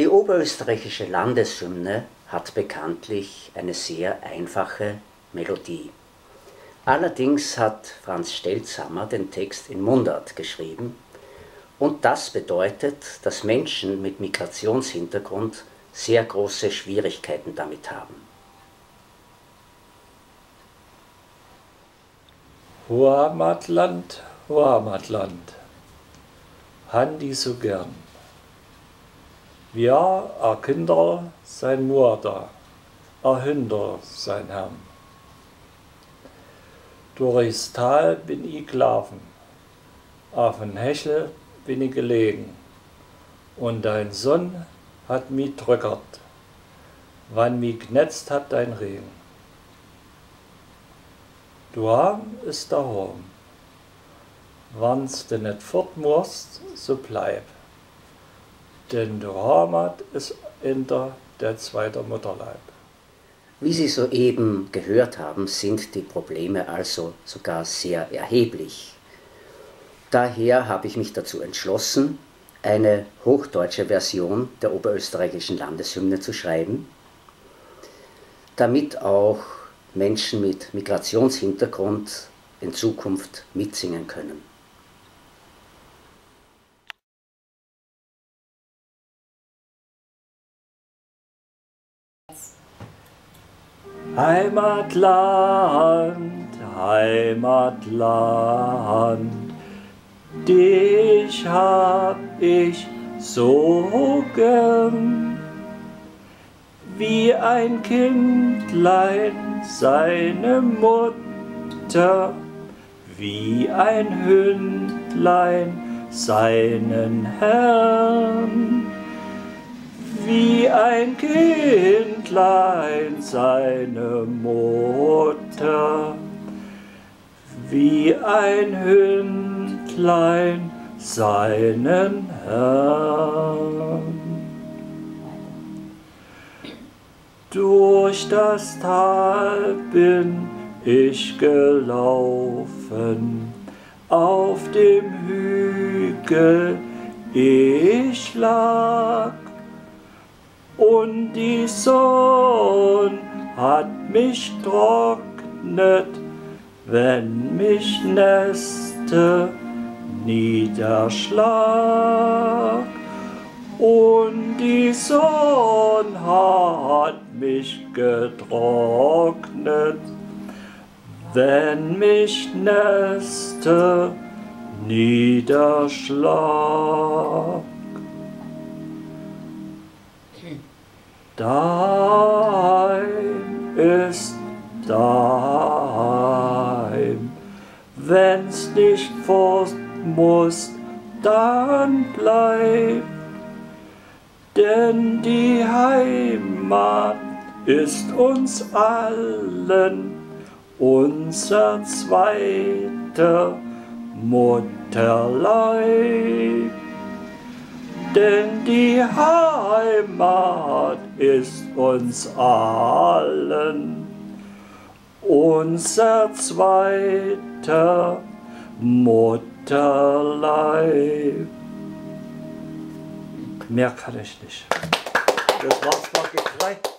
Die oberösterreichische Landeshymne hat bekanntlich eine sehr einfache Melodie. Allerdings hat Franz Stelzhammer den Text in Mundart geschrieben und das bedeutet, dass Menschen mit Migrationshintergrund sehr große Schwierigkeiten damit haben. Hoamatland, Hoamatland, Handi so gern. Wir, a Kinder, sein Mörder, a Hünder, sein Herrn. Durchs Tal bin ich gelaufen, auf en Hechel bin ich gelegen, und dein Sonn hat mi drückert, wann mi gnetzt hat dein Regen. Du Daheim ist daheim. Wann's du net fort musst, so bleib. Denn du Heimat ist inter der zweite Mutterleib. Wie Sie soeben gehört haben, sind die Probleme also sogar sehr erheblich. Daher habe ich mich dazu entschlossen, eine hochdeutsche Version der oberösterreichischen Landeshymne zu schreiben, damit auch Menschen mit Migrationshintergrund in Zukunft mitsingen können. Heimatland, Heimatland, dich hab ich so gern. Wie ein Kindlein seine Mutter, wie ein Hündlein seinen Herrn, ein Kindlein seine Mutter, wie ein Hündlein seinen Herrn. Durch das Tal bin ich gelaufen, auf dem Hügel ich lag, und die Sonne hat mich trocknet, wenn mich Neste niederschlag. Und die Sonne hat mich getrocknet, wenn mich Neste niederschlag. Dein ist daheim, wenn's nicht fort muss, dann bleib denn die Heimat ist uns allen unser zweiter Mutterleib. Denn die Heimat ist uns allen unser zweiter Mutterleib. Mehr kann ich nicht. Das war's mal gekleid.